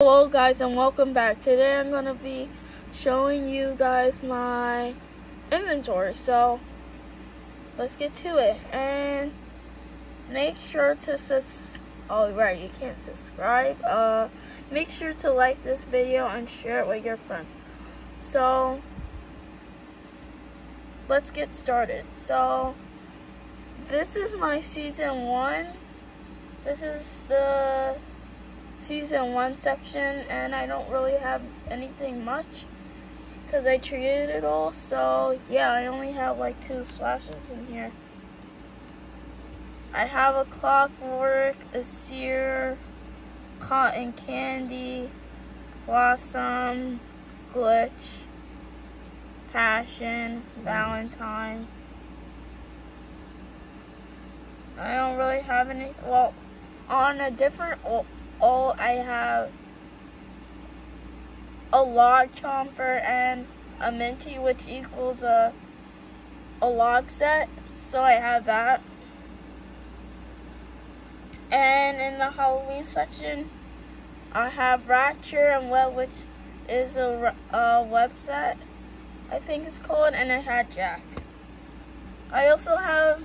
Hello guys and welcome back. Today I'm going to be showing you guys my inventory. So let's get to it. And make sure to sus oh right, you can't subscribe. Uh make sure to like this video and share it with your friends. So let's get started. So this is my season 1. This is the season one section and I don't really have anything much because I treated it all so yeah I only have like two splashes in here. I have a clockwork a Seer cotton candy blossom glitch passion valentine. I don't really have any well on a different all I have a log chomper and a minty which equals a a log set. So I have that. And in the Halloween section I have Ratcher and Web which is a, a web set I think it's called and I had Jack. I also have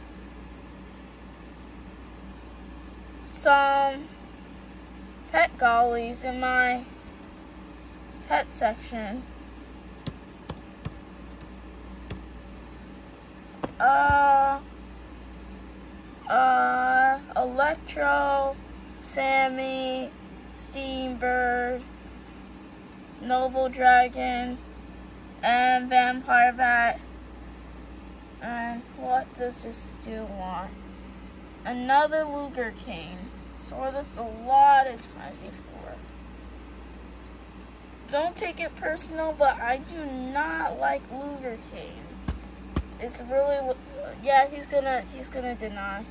some pet gollies in my pet section. Uh, uh, Electro, Sammy, Steambird, Noble Dragon, and Vampire Bat. And what does this do want? Another Luger Cane saw this a lot of times before. Don't take it personal, but I do not like Luger Cane. It's really, uh, yeah, he's gonna, he's gonna deny.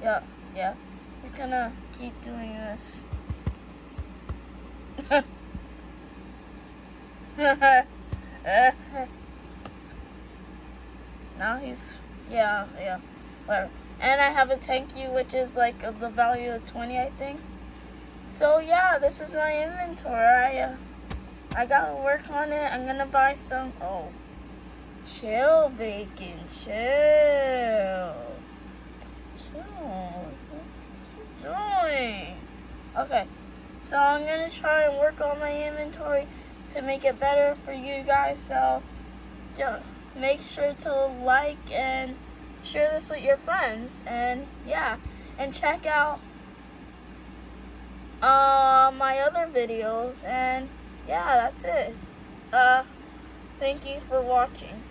Yeah, yeah, he's gonna keep doing this. now he's, yeah, yeah, whatever. And I have a thank you, which is like the value of 20, I think. So yeah, this is my inventory. I, uh, I gotta work on it. I'm gonna buy some, oh, chill bacon, chill. Chill, what are you doing? Okay, so I'm gonna try and work on my inventory to make it better for you guys. So make sure to like and share this with your friends and yeah and check out uh, my other videos and yeah that's it. Uh thank you for watching